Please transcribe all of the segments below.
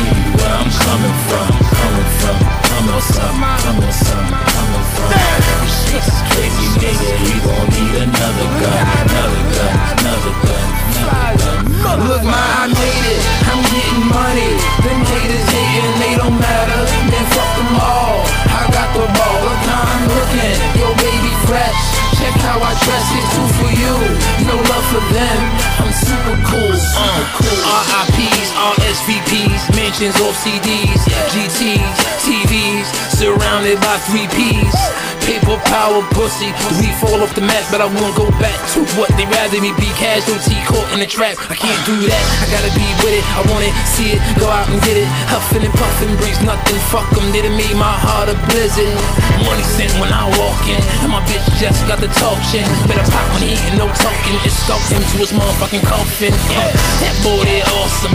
you where I'm coming from. Coming from, coming from, coming from, coming from. Crazy, nigga. We gon' need another gun, another gun, another gun, another gun. Look, ma, I made it. I'm getting money. Them haters hating, they don't matter. Man, fuck them all. I got the ball. Look how I'm looking. Yo, baby, fresh. Check how I dress. It's Mentions off CDs, GTs, TVs, surrounded by three Ps. Paper power pussy, we fall off the map, but I won't go back to what they rather me be. Casualty caught in the trap, I can't do that. I gotta be with it, I want it, see it, go out and get it. Huffing and puffing brings nothing, fuck them, they done made my heart a blizzard. Money sent when I walk in, and my bitch just got the talk shit. Better pop when he ain't no talking, escort him to his motherfucking coffin. Yeah, that boy they awesome,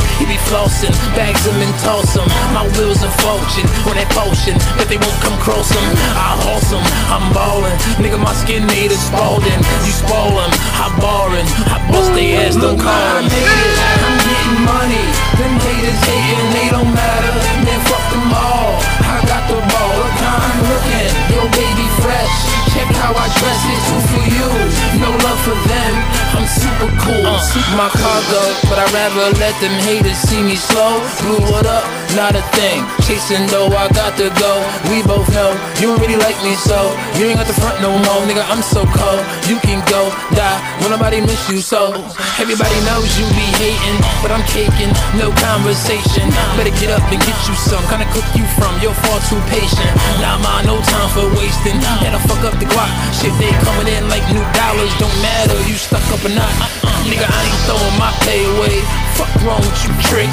flossing, bags him and toss him. My wheels are fortune on that potion, but they won't come cross him. I horse him, I'm ballin', nigga my skin made Spalding. You spoil him, I barrin', I bust they ass, don't call ma, I him. made it. I'm getting money. Them haters hating, they don't matter. Man, fuck them all. I got the ball. Look how I'm looking. Yo, baby, fresh. Check how I dress. It's for you. No love for them. I'm super cool. Uh, super my car go, but I'd rather let them haters see me slow. Blew it up, not a thing. Chasing though, I got to go. We both know you don't really like me, so you ain't got the front no more, nigga. I'm so cold. You can go die when nobody miss you, so everybody knows you be hating, but I'm caking. No conversation. Better get up and get you some. Kinda cook you from. You're far too patient. Nah, ma, no time for wasting. I fuck up the guap. Shit, they coming in like new dollars. Don't matter, you stuck up or not. Nigga, I ain't throwing my pay away. Fuck wrong with you, trick.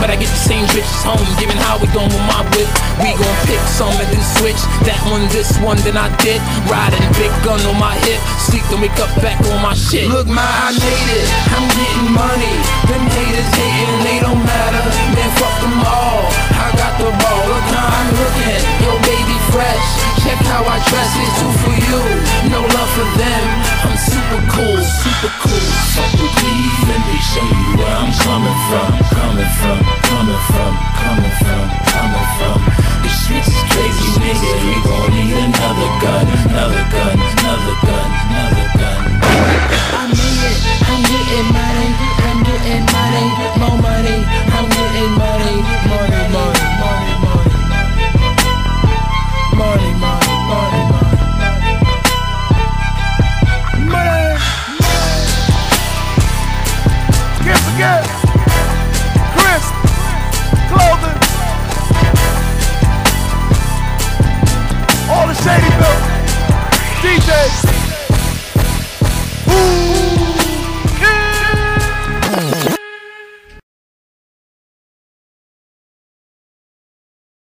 But I get the same bitches home, given how we going with my whip. We gon' pick some and then switch. That one, this one, then I did. Riding big gun on my hip. Sleep then wake up back on my shit. Look, ma, I made it. I'm getting money. Them haters hating, they don't matter. Check how I dress. It's two for you. No love for them. I'm super cool. Super cool. Fuck with me, let me show you where I'm coming from, coming from, coming from, coming from, coming from. This shit's